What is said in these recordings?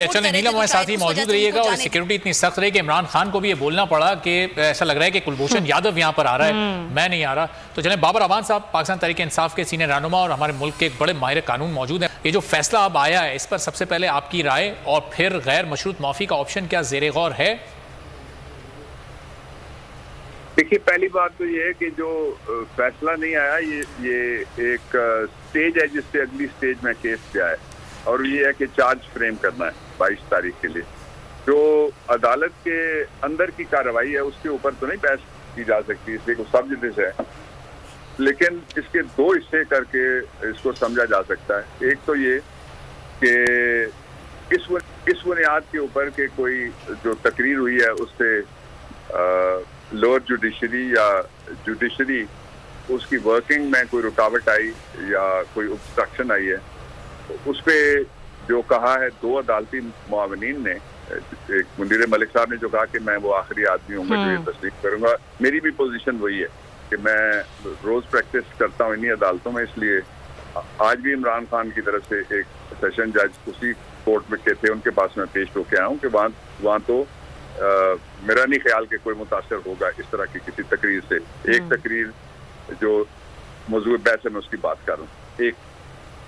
चले नीलम हमारे साथ ही मौजूद रहिएगा और सिक्योरिटी इतनी सख्त रही कि इमरान खान को भी ये बोलना पड़ा कि ऐसा लग रहा है कि कुलभूषण हम्म। यादव यहाँ पर आ रहा है। हम्म। मैं नहीं आ रहा। तो चले बाबर अवान साहब पाकिस्तान तरीके इंसाफ के सीनियर रहनुमा और हमारे मुल्क के एक बड़े माहिर कानून मौजूद है। ये जो फैसला अब आया है इस पर सबसे पहले आपकी राय और फिर गैर मशरूत माफ़ी का ऑप्शन क्या जेर गौर है? देखिए पहली बात तो ये है कि जो फैसला नहीं आया ये ये एक स्टेज है जिससे अगली स्टेज में केस पे आए और ये है कि चार्ज फ्रेम करना है बाईस तारीख के लिए। जो अदालत के अंदर की कार्रवाई है, उसके ऊपर तो नहीं बहस की जा सकती, इसलिए को सब जिस है। लेकिन इसके दो हिस्से करके इसको समझा जा सकता है। एक तो ये कि इस इस बुनियाद के ऊपर के कोई जो तकरीर हुई है, उससे लोअर जुडिशरी या जुडिशरी उसकी वर्किंग में कोई रुकावट आई या कोई ऑब्स्ट्रक्शन आई है। उस पर जो कहा है दो अदालती मुआवनीन ने एक मुंदिर मलिक साहब ने जो कहा कि मैं वो आखिरी आदमी हूँ मैं जो ये हम्म। तस्लीम करूँगा मेरी भी पोजीशन वही है कि मैं रोज प्रैक्टिस करता हूँ इन्हीं अदालतों में इसलिए आज भी इमरान खान की तरफ़ से एक सेशन जज उसी कोर्ट में के थे उनके पास मैं पेश होके आया हूँ कि वहाँ वहाँ तो आ, मेरा नहीं ख्याल कि कोई मुतासर होगा इस तरह की किसी तकरीर से एक हम्म। तकरीर जो मौजूद बहस है मैं उसकी बात कर रहा हूँ एक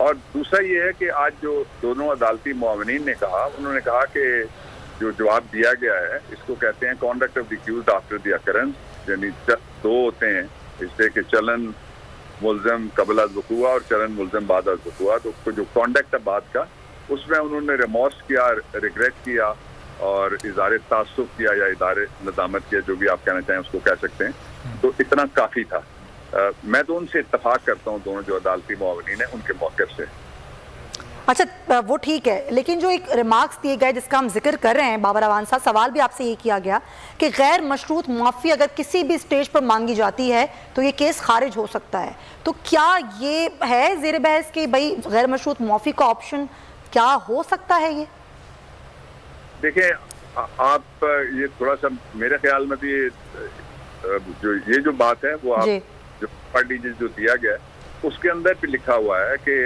और दूसरा ये है कि आज जो दोनों अदालती मुआवनीन ने कहा, उन्होंने कहा कि जो जवाब दिया गया है, इसको कहते हैं conduct of the accused after the occurrence यानी दो होते हैं, इससे कि चलन मुलजम कबला वकूआ और चलन मुलजम बाद वकूआ तो जो कॉन्डक्ट है बाद का, उसमें उन्होंने रिमोर्स किया रिग्रेट किया और इजारे तासुब किया या इदारे नदामत किया, जो भी आप कहना चाहें उसको कह सकते हैं। तो इतना काफ़ी था। मैं तो उनसे इतफाक करता हूँ दोनों जो अदालती मुआवनी है उनके मौके से। अच्छा वो ठीक है लेकिन जो एक रिमार्क्स दिए गए जिसका हम ज़िक्र कर रहे हैं बाबर अवान साहब सवाल भी आपसे ये किया गया कि गैर मशरूत मुआफ़ी अगर किसी भी स्टेज पर मांगी जाती है तो ये केस खारिज हो सकता है। तो क्या ये है जेर बहस कि भाई गैर मशरूत मुआफ़ी का ऑप्शन क्या हो सकता है ये? देखिए आप ये थोड़ा सा मेरे ख्याल में भी जो ये जो बात है वो आप जो पार्टी जो दिया गया उसके अंदर भी लिखा हुआ है कि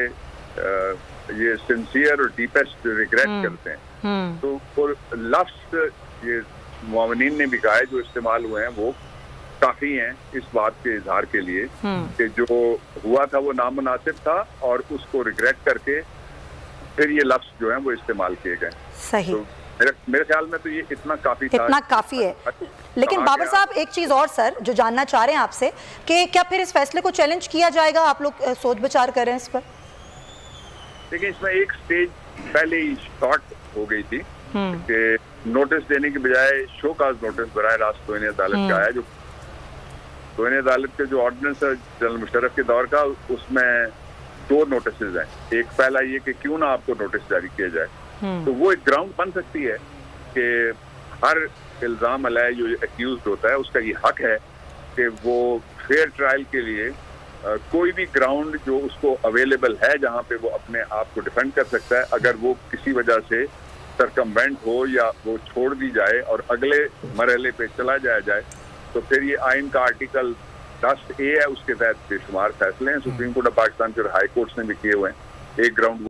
ये सिंसियर और डीपेस्ट रिग्रेट हम्म। करते हैं हम्म। तो वो लफ्स ये मोमिन ने भी कहा है जो इस्तेमाल हुए हैं वो काफ़ी हैं इस बात के इजहार के लिए हम्म। कि जो हुआ था वो नामनासिब था और उसको रिग्रेट करके फिर ये लफ्स जो है वो इस्तेमाल किए गए सही तो मेरे मेरे ख्याल में तो ये इतना काफ़ी इतना काफ़ी है। लेकिन बाबर साहब एक चीज़ और सर जो जानना चाह रहे हैं आपसे कि क्या फिर इस फैसले को चैलेंज किया जाएगा? आप लोग सोच विचार कर रहे हैं इस पर? देखिए इसमें एक स्टेज पहले ही शॉर्ट हो गई थी। हम्म। कि नोटिस देने के बजाय शो काज नोटिस बरए रास्त तोने अदालत का हम्म। आया जो तोने अदालत के जो ऑर्डिनेंस है जनरल मुशरफ के दौर का उसमें दो नोटिस हैं। एक पहला ये कि क्यों ना आपको नोटिस जारी किया जाए। तो वो एक ग्राउंड बन सकती है कि हर इल्ज़ाम अलाय जो एक्यूज होता है उसका ये हक है कि वो फेयर ट्रायल के लिए कोई भी ग्राउंड जो उसको अवेलेबल है जहाँ पे वो अपने आप को डिफेंड कर सकता है अगर वो किसी वजह से सरकमवेंट हो या वो छोड़ दी जाए और अगले मरहले पे चला जाया जाए तो फिर ये आइन का आर्टिकल दस ए है उसके तहत बेशुमार फैसले हैं। सुप्रीम कोर्ट ऑफ़ पाकिस्तान के हाई कोर्ट ने भी किए हुए हैं। एक ग्राउंड